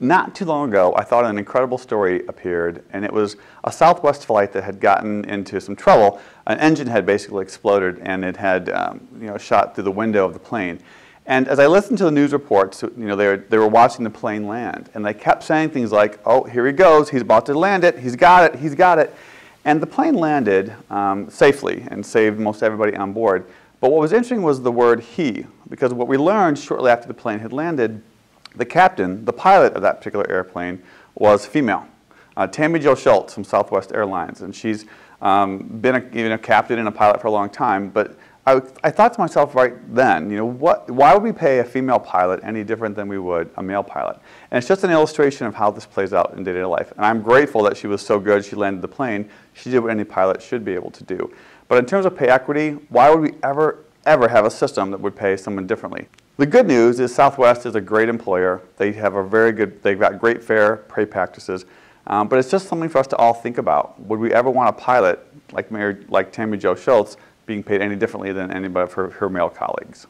not too long ago, I thought an incredible story appeared, and it was a Southwest flight that had gotten into some trouble. An engine had basically exploded, and it had um, you know, shot through the window of the plane. And as I listened to the news reports, you know, they were, they were watching the plane land, and they kept saying things like, oh, here he goes, he's about to land it, he's got it, he's got it. And the plane landed um, safely and saved most everybody on board. But what was interesting was the word he, because what we learned shortly after the plane had landed the captain, the pilot of that particular airplane, was female. Uh, Tammie Jo Shults from Southwest Airlines, and she's um, been a, you know, captain and a pilot for a long time. But I, I, thought to myself right then, you know, what, why would we pay a female pilot any different than we would a male pilot? And it's just an illustration of how this plays out in day-to-day life. And I'm grateful that she was so good, she landed the plane. She did what any pilot should be able to do. But in terms of pay equity, why would we ever, ever have a system that would pay someone differently? The good news is Southwest is a great employer. They have a very good, they've got great fair pay practices. Um, but it's just something for us to all think about. Would we ever want a pilot like, Mary, like Tammie Jo Shults being paid any differently than anybody of her, her male colleagues?